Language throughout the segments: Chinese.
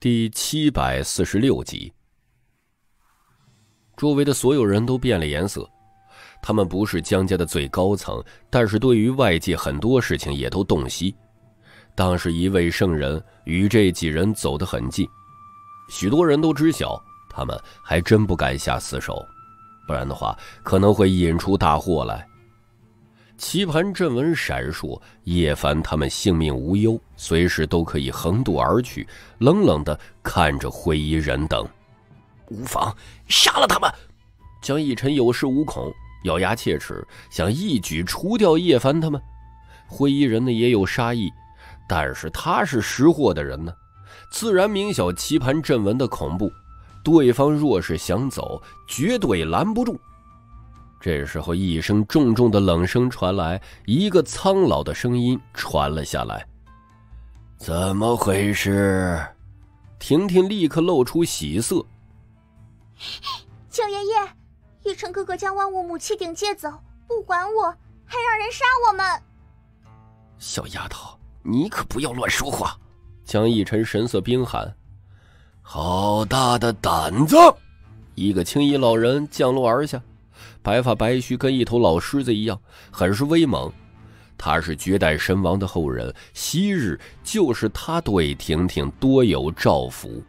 第七百四十六集，周围的所有人都变了颜色。他们不是江家的最高层，但是对于外界很多事情也都洞悉。当时一位圣人与这几人走得很近，许多人都知晓，他们还真不敢下死手，不然的话可能会引出大祸来。棋盘阵纹闪烁，叶凡他们性命无忧，随时都可以横渡而去。冷冷的看着灰衣人等，无妨，杀了他们！江逸晨有恃无恐，咬牙切齿，想一举除掉叶凡他们。灰衣人呢也有杀意，但是他是识货的人呢，自然明晓棋盘阵纹的恐怖。对方若是想走，绝对拦不住。这时候，一声重重的冷声传来，一个苍老的声音传了下来：“怎么回事？”婷婷立刻露出喜色：“九爷爷，逸晨哥哥将万物母气鼎借走，不管我，还让人杀我们！”小丫头，你可不要乱说话！”江逸晨神色冰寒：“好大的胆子！”一个青衣老人降落而下。白发白须，跟一头老狮子一样，很是威猛。他是绝代神王的后人，昔日就是他对婷婷多有照拂。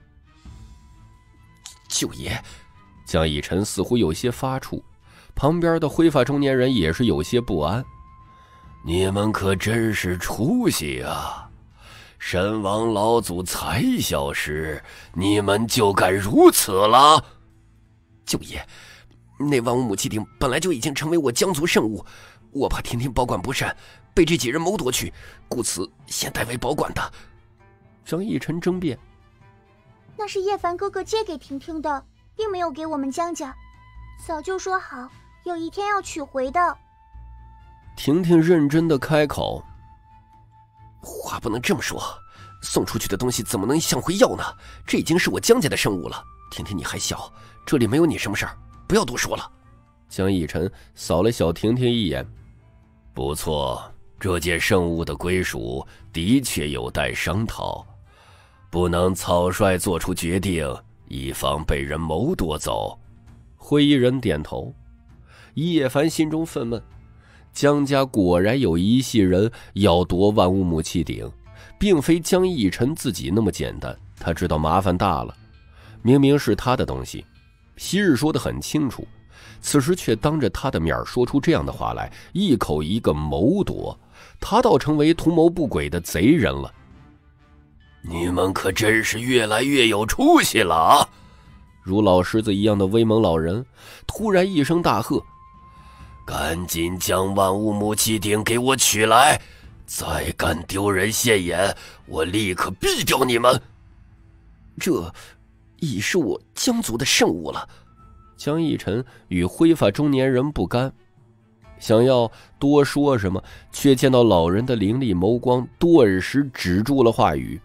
九爷，江以晨似乎有些发怵，旁边的灰发中年人也是有些不安。你们可真是出息啊！神王老祖才消失，你们就敢如此了？九爷。那万物母气鼎本来就已经成为我江族圣物，我怕婷婷保管不善，被这几人谋夺去，故此先代为保管的。张逸晨争辩：“那是叶凡哥哥借给婷婷的，并没有给我们江家，早就说好有一天要取回的。”婷婷认真的开口：“话不能这么说，送出去的东西怎么能向回要呢？这已经是我江家的圣物了。婷婷，你还小，这里没有你什么事儿。”不要多说了，江逸晨扫了小婷婷一眼。不错，这件圣物的归属的确有待商讨，不能草率做出决定，以防被人谋夺走。灰衣人点头。叶凡心中愤懑，江家果然有一系人要夺万物母气鼎，并非江逸晨自己那么简单。他知道麻烦大了，明明是他的东西。昔日说的很清楚，此时却当着他的面说出这样的话来，一口一个谋夺，他倒成为图谋不轨的贼人了。你们可真是越来越有出息了啊！如老狮子一样的威猛老人突然一声大喝：“赶紧将万物母气鼎给我取来！再敢丢人现眼，我立刻毙掉你们！”这。已是我江族的圣物了。江逸晨与灰发中年人不甘，想要多说什么，却见到老人的凌厉眸光，顿时止住了话语。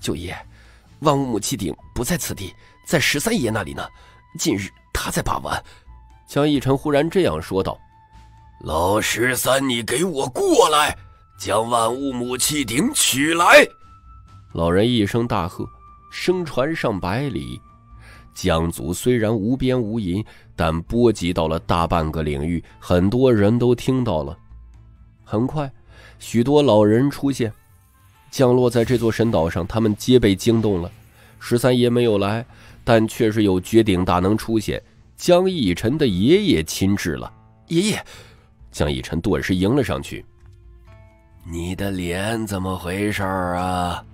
九爷，万物母气鼎不在此地，在十三爷那里呢。近日他在把玩。江逸晨忽然这样说道：“老十三，你给我过来，将万物母气鼎取来！”老人一声大喝。声传上百里，江族虽然无边无垠，但波及到了大半个领域，很多人都听到了。很快，许多老人出现，降落在这座神岛上，他们皆被惊动了。十三爷没有来，但确实有绝顶大能出现。江逸晨的爷爷亲至了，爷爷，江逸晨顿时迎了上去。你的脸怎么回事儿啊？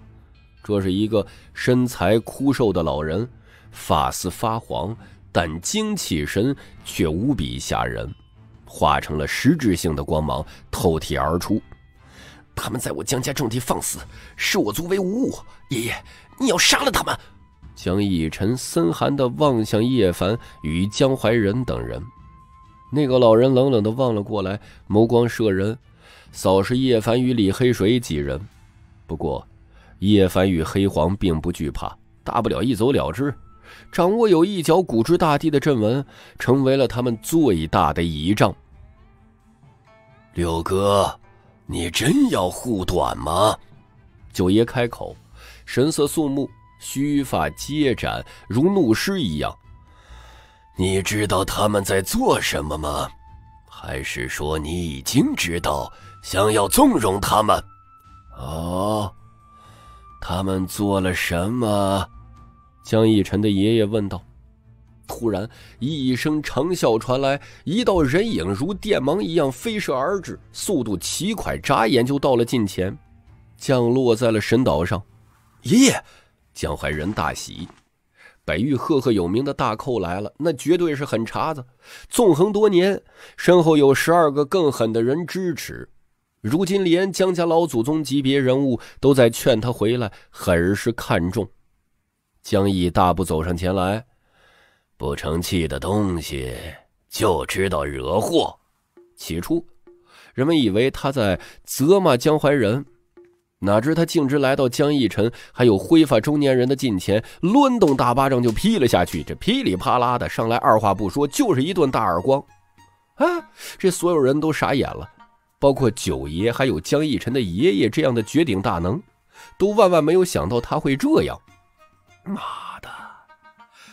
这是一个身材枯瘦的老人，发丝发黄，但精气神却无比吓人，化成了实质性的光芒透体而出。他们在我江家种地放肆，视我族为无物。爷爷，你要杀了他们！江逸晨森寒的望向叶凡与江怀仁等人。那个老人冷冷的望了过来，眸光射人，扫视叶凡与李黑水几人。不过。叶凡与黑皇并不惧怕，大不了一走了之。掌握有一脚骨之大地的阵纹，成为了他们最大的倚仗。六哥，你真要护短吗？九爷开口，神色肃穆，须发皆展，如怒狮一样。你知道他们在做什么吗？还是说你已经知道，想要纵容他们？哦，他们做了什么？江逸晨的爷爷问道。突然，一声长啸传来，一道人影如电芒一样飞射而至，速度奇快，眨眼就到了近前，降落在了神岛上。爷爷，江怀仁大喜，北域赫赫有名的大寇来了，那绝对是狠茬子。纵横多年，身后有十二个更狠的人支持，如今连江家老祖宗级别人物都在劝他回来，很是看重。江毅大步走上前来。不成器的东西就知道惹祸。起初，人们以为他在责骂江怀仁，哪知他径直来到江逸晨还有灰发中年人的近前，抡动大巴掌就劈了下去。这噼里啪啦的上来，二话不说就是一顿大耳光。啊！这所有人都傻眼了，包括九爷还有江逸晨的爷爷这样的绝顶大能，都万万没有想到他会这样。妈的！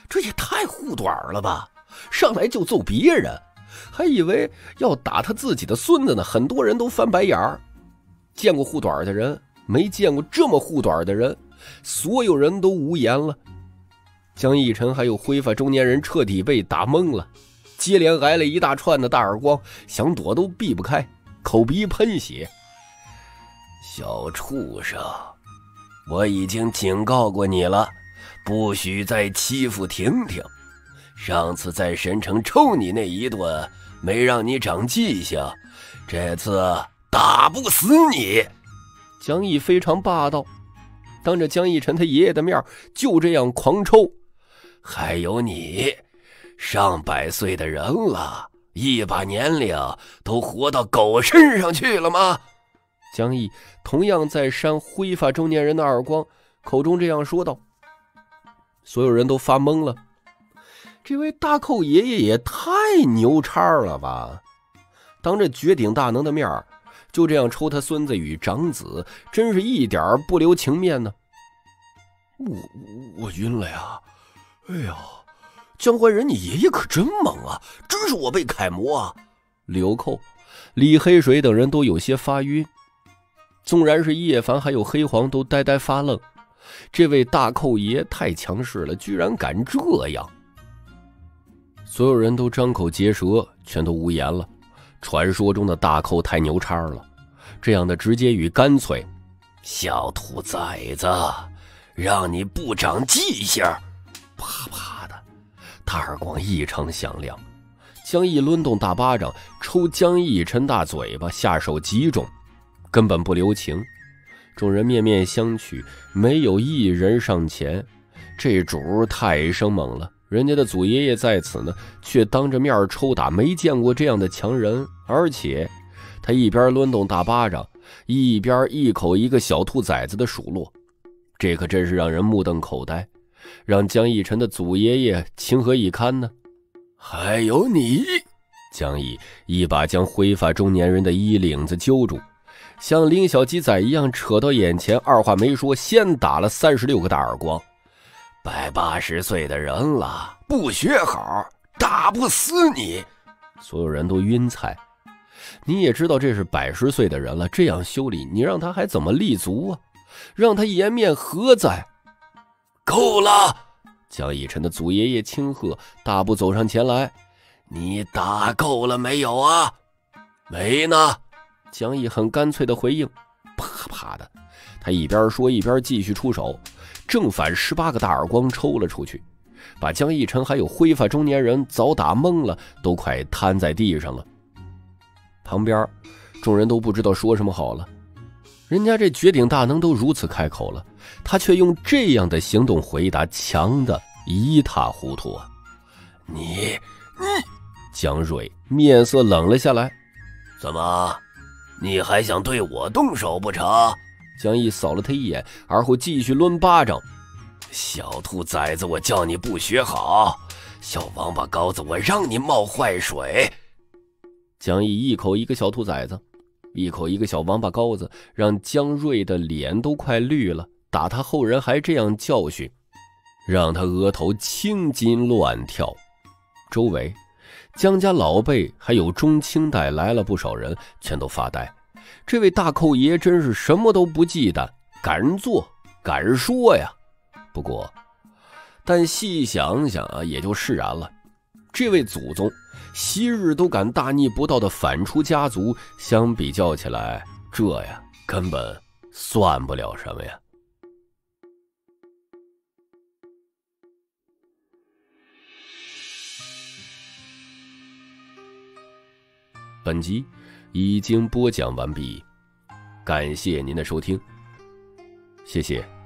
这也太护短了吧！上来就揍别人，还以为要打他自己的孙子呢。很多人都翻白眼儿。见过护短的人，没见过这么护短的人。所有人都无言了。江逸晨还有灰发中年人彻底被打懵了，接连挨了一大串的大耳光，想躲都避不开，口鼻喷血。小畜生，我已经警告过你了。不许再欺负婷婷！上次在神城抽你那一顿，没让你长记性，这次打不死你！江毅非常霸道，当着江逸晨他爷爷的面就这样狂抽。还有你，上百岁的人了，一把年龄都活到狗身上去了吗？江毅同样在扇灰发中年人的耳光，口中这样说道。所有人都发懵了，这位大寇爷爷也太牛叉了吧！当着绝顶大能的面就这样抽他孙子与长子，真是一点不留情面呢。我我晕了呀！哎呀，江怀仁，你爷爷可真猛啊！真是我辈楷模啊！刘寇、李黑水等人都有些发晕，纵然是叶凡还有黑黄都呆呆发愣。这位大寇爷太强势了，居然敢这样！所有人都张口结舌，全都无言了。传说中的大寇太牛叉了，这样的直接与干脆，小兔崽子，让你不长记性！啪啪大耳光异常响亮。江毅抡动大巴掌抽江毅陈大嘴巴，下手极重，根本不留情。众人面面相觑，没有一人上前。这主太生猛了，人家的祖爷爷在此呢，却当着面抽打，没见过这样的强人。而且，他一边抡动大巴掌，一边一口一个小兔崽子的数落，这可真是让人目瞪口呆，让江逸晨的祖爷爷情何以堪呢？还有你，江毅一把将灰发中年人的衣领子揪住。像拎小鸡仔一样扯到眼前，二话没说，先打了三十六个大耳光。百八十岁的人了，不学好，打不死你！所有人都晕菜。你也知道这是百十岁的人了，这样修理，你让他还怎么立足啊？让他颜面何在？够了！江逸晨的祖爷爷轻喝，大步走上前来：“你打够了没有啊？没呢。”江毅很干脆的回应：“啪啪的。”他一边说一边继续出手，正反十八个大耳光抽了出去，把江逸晨还有灰发中年人早打懵了，都快瘫在地上了。旁边众人都不知道说什么好了。人家这绝顶大能都如此开口了，他却用这样的行动回答，强的一塌糊涂啊！你你，江瑞面色冷了下来，怎么？你还想对我动手不成？江毅扫了他一眼，而后继续抡巴掌。小兔崽子，我叫你不学好！小王八羔子，我让你冒坏水！江毅一口一个小兔崽子，一口一个小王八羔子，让江瑞的脸都快绿了。打他后人还这样教训，让他额头青筋乱跳。周围江家老辈还有中青代来了不少人，全都发呆。这位大寇爷真是什么都不忌惮，敢做敢说呀！不过，但细想想啊，也就释然了。这位祖宗昔日都敢大逆不道的反出家族，相比较起来，这呀根本算不了什么呀。本集已经播讲完毕，感谢您的收听，谢谢。